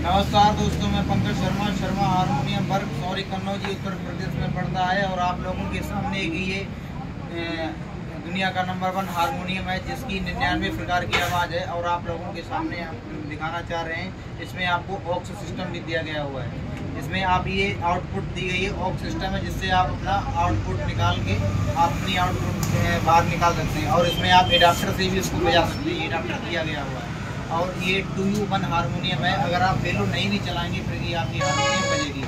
नमस्कार दोस्तों, मैं पंकज शर्मा शर्मा हारमोनियम वर्ग, सॉरी, कन्नौज उत्तर प्रदेश में पड़ता है और आप लोगों के सामने एक ये दुनिया का नंबर वन हारमोनियम है, जिसकी निन्यानवे प्रकार की आवाज़ है और आप लोगों के सामने दिखाना चाह रहे हैं। इसमें आपको ऑक्स सिस्टम भी दिया गया हुआ है। इसमें आप ये आउटपुट दी गई है ऑक्स सिस्टम है, जिससे आप अपना आउटपुट निकाल के अपनी आउटपुट बाहर निकाल सकते हैं। और इसमें आप एडाप्टर से भी उसको बजा सकते हैं एडाप्टर दिया गया हुआ है। और ये टू यू वन हारमोनियम है। अगर आप बेलू नहीं भी चलाएँगे, फिर ये आपकी हारमोनियम बजेगी।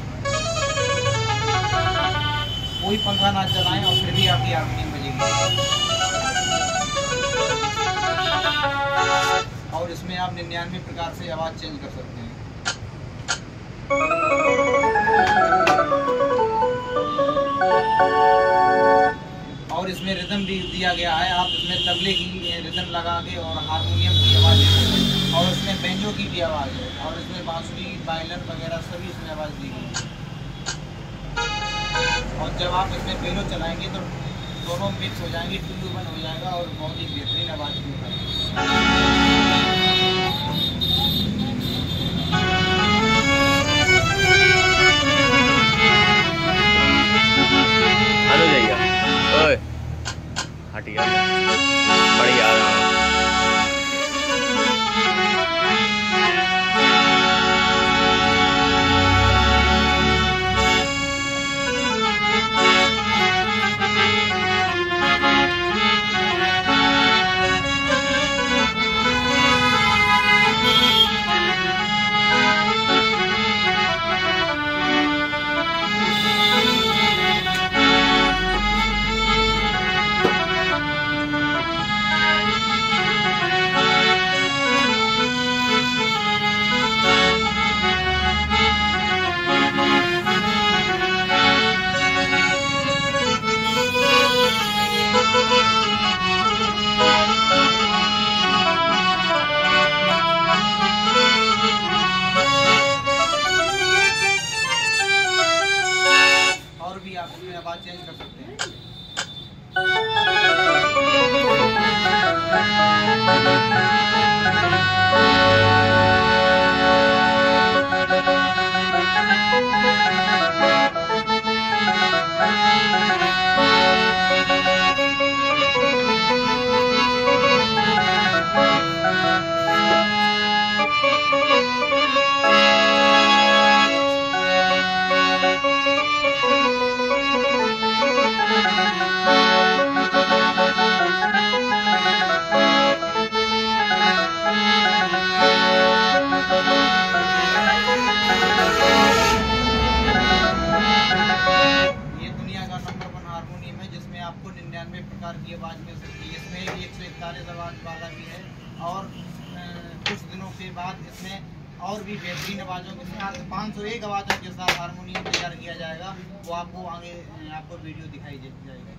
कोई पंखा ना चलाएँ और फिर भी आपकी हारमोनियम बजेगी। और इसमें आप निन्यानवे प्रकार से आवाज़ चेंज कर सकते हैं। और इसमें रिदम भी दिया गया है। आप इसमें तबले की रिदम लगा के और हारमोनियम की आवाज़ दे सकते हैं और इसमें की भी आवाज़ है और इसमें बांसुरी वायलिन वगैरह सभी इसमें आवाज़ दी गई और जब आप इसमें बेलो चलाएँगे तो दोनों मिक्स हो जाएँगे टू टू हो जाएगा और बहुत ही बेहतरीन आवाज़ भी होगा। हटिया आप अपनी आवाज़ चेंज कर सकते हैं। आपको निन्यानवे प्रकार की आवाज़ मिल सकती है। इसमें भी एक सौ इकतालीस आवाज़ वाला भी है और कुछ दिनों के बाद इसमें और भी बेहतरीन आवाज़ों के साथ पाँच सौ एक आवाज़ों के साथ हारमोनियम तैयार किया जाएगा। वो आपको आगे, आपको वीडियो दिखाई जाएगी।